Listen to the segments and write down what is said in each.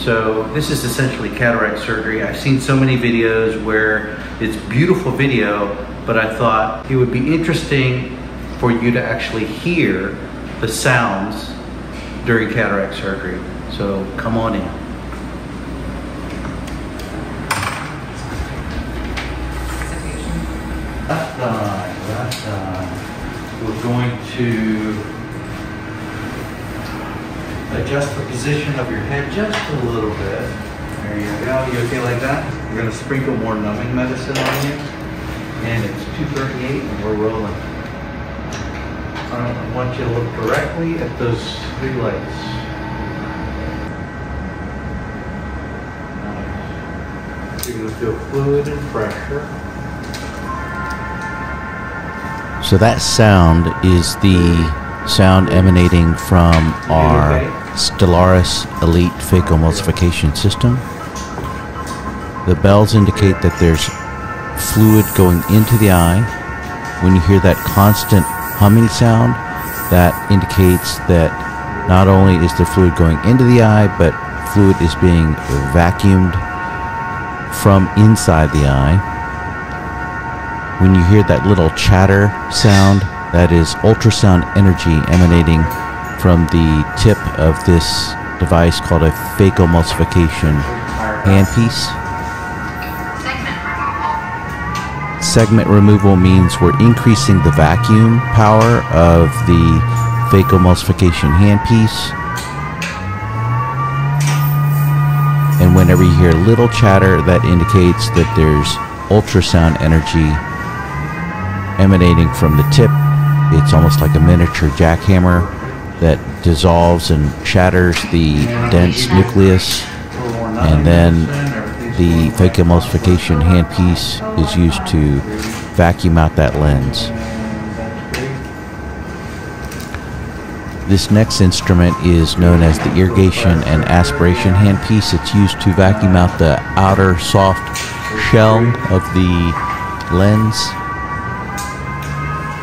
So this is essentially cataract surgery. I've seen so many videos where it's beautiful video, but I thought it would be interesting for you to actually hear the sounds during cataract surgery. So come on in. We're going to adjust the position of your head just a little bit. There you go. You okay like that? We're going to sprinkle more numbing medicine on you. And it's 238 and we're rolling. I want you to look directly at those three lights. You're going to feel fluid and pressure. So that sound is the sound emanating from our Stellaris Elite phacoemulsification system. The bells indicate that there's fluid going into the eye. When you hear that constant humming sound, that indicates that not only is the fluid going into the eye, but fluid is being vacuumed from inside the eye. When you hear that little chatter sound, that is ultrasound energy emanating from the tip of this device called a phacoemulsification handpiece. Segment removal means we're increasing the vacuum power of the phacoemulsification handpiece. And whenever you hear a little chatter, that indicates that there's ultrasound energy emanating from the tip. It's almost like a miniature jackhammer that dissolves and shatters the dense nucleus. And then the phacoemulsification handpiece is used to vacuum out that lens. This next instrument is known as the irrigation and aspiration handpiece. It's used to vacuum out the outer soft shell of the lens.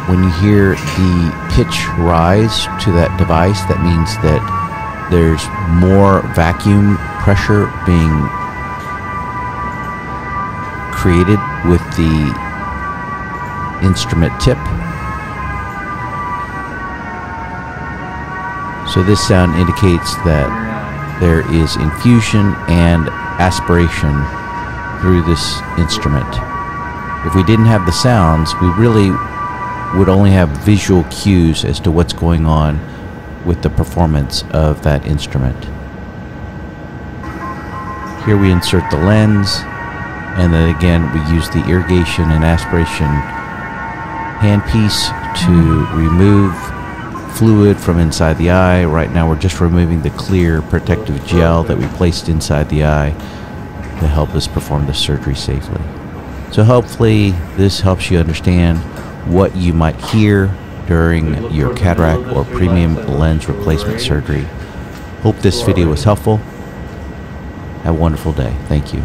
When you hear the pitch rise to that device, that means that there's more vacuum pressure being created with the instrument tip. So this sound indicates that there is infusion and aspiration through this instrument. If we didn't have the sounds, we really would only have visual cues as to what's going on with the performance of that instrument. Here we insert the lens, and then again we use the irrigation and aspiration handpiece to remove fluid from inside the eye. Right now we're just removing the clear protective gel that we placed inside the eye to help us perform the surgery safely. So hopefully this helps you understand what you might hear during your cataract or premium lens replacement surgery. Hope this video was helpful. Have a wonderful day. Thank you.